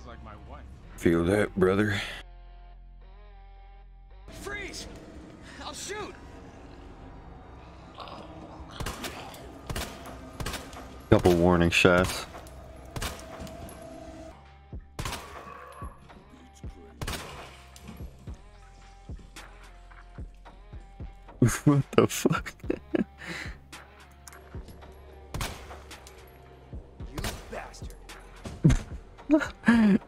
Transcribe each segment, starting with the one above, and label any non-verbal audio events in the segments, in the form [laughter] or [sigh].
Sounds like my wife. Feel that, brother? Freeze! I'll shoot! Couple warning shots. [laughs] what the fuck? [laughs]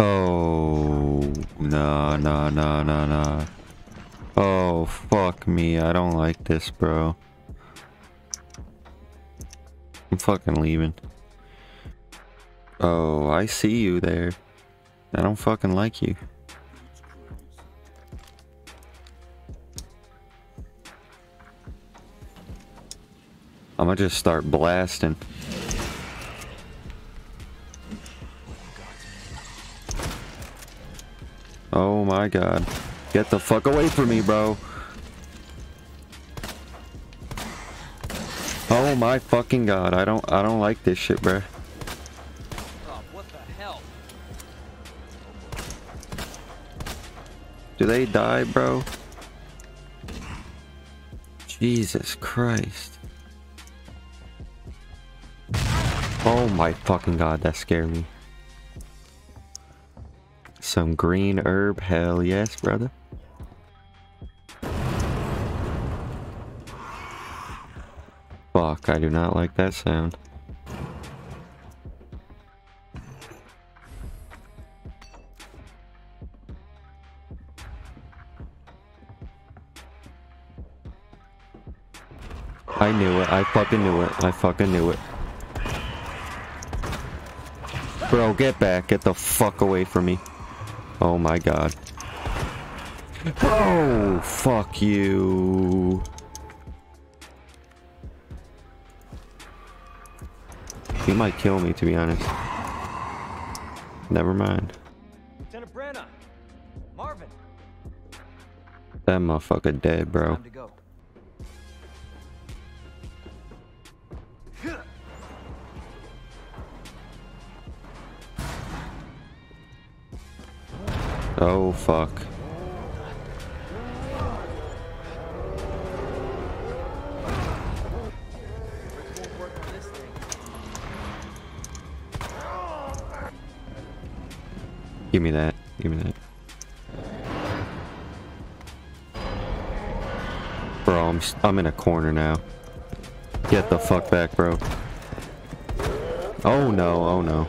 Oh, no, no, no, no, no. Oh, fuck me. I don't like this, bro. I'm fucking leaving. Oh, I see you there. I don't fucking like you. I'm gonna just start blasting. My god. Get the fuck away from me, bro. Oh my fucking god. I don't I don't like this shit, bro. Do they die, bro? Jesus Christ. Oh my fucking god, that scared me. Some green herb, hell yes, brother. Fuck, I do not like that sound. I knew it, I fucking knew it, I fucking knew it. Bro, get back, get the fuck away from me. Oh my god. Oh, fuck you. He might kill me, to be honest. Never mind. Lieutenant Branagh! Marvin! That motherfucker dead, bro. Oh, fuck. Give me that. Give me that. Bro, I'm, I'm in a corner now. Get the fuck back, bro. Oh no, oh no.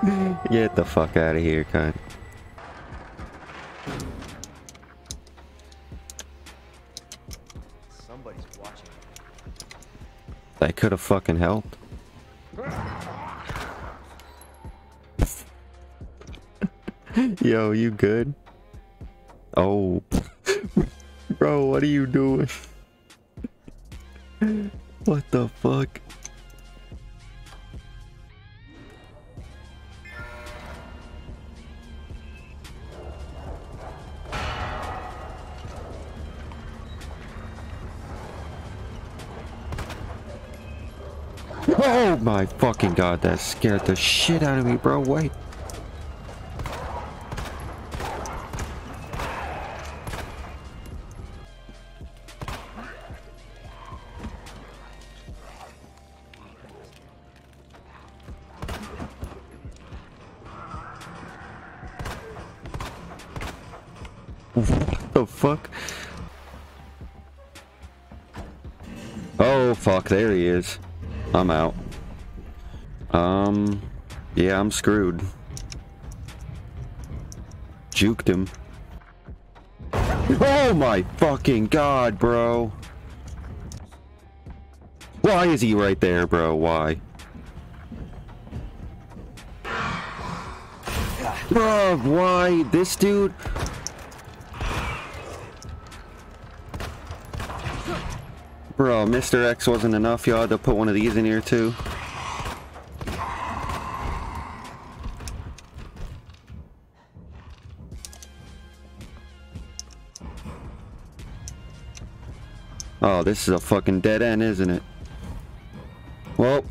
[laughs] Get the fuck out of here, cunt. Somebody's watching. That could have fucking helped. [laughs] Yo, you good? Oh. [laughs] Bro, what are you doing? what the fuck? Oh my fucking god, that scared the shit out of me, bro. Wait. What the fuck? Oh fuck, there he is. I'm out. Um, yeah, I'm screwed. juked him. Oh my fucking god, bro. Why is he right there, bro? Why? Bro, why? This dude... Bro, Mr. X wasn't enough. Y'all had to put one of these in here too. Oh, this is a fucking dead end, isn't it? Well...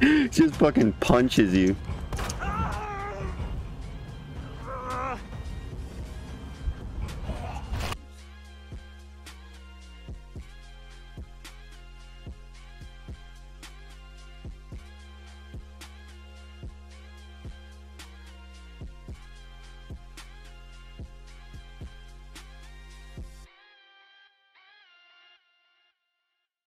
[laughs] Just fucking punches you.